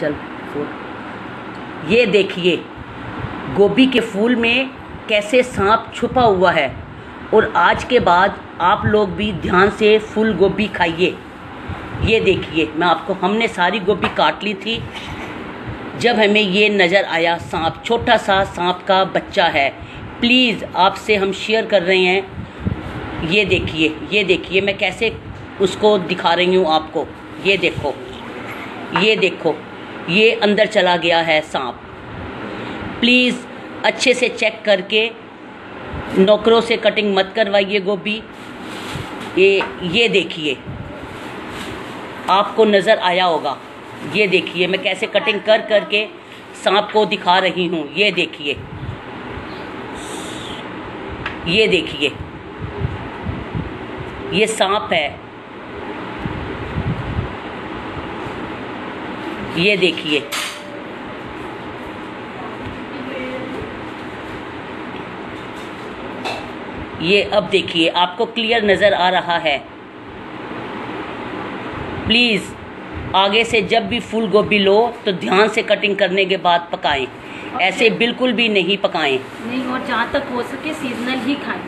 चल फूल ये देखिए, गोभी के फूल में कैसे सांप छुपा हुआ है। और आज के बाद आप लोग भी ध्यान से फूल गोभी खाइए। ये देखिए, मैं आपको, हमने सारी गोभी काट ली थी। जब हमें ये नज़र आया, सांप, छोटा सा सांप का बच्चा है। प्लीज़, आपसे हम शेयर कर रहे हैं। ये देखिए ये देखिए, मैं कैसे उसको दिखा रही हूँ आपको। ये देखो ये देखो। ये अंदर चला गया है सांप। प्लीज़ अच्छे से चेक करके नौकरों से कटिंग मत करवाइए गोभी ये ये देखिए। आपको नज़र आया होगा। ये देखिए, मैं कैसे कटिंग कर करके सांप को दिखा रही हूँ। ये देखिए। ये देखिए। ये सांप है। ये देखिए। ये अब देखिए आपको क्लियर नज़र आ रहा है। प्लीज़ आगे से जब भी फूल गोभी लो तो ध्यान से कटिंग करने के बाद पकाएँ। ऐसे बिल्कुल भी नहीं पकाएँ। नहीं और जहाँ तक हो सके सीजनल ही खाएँ।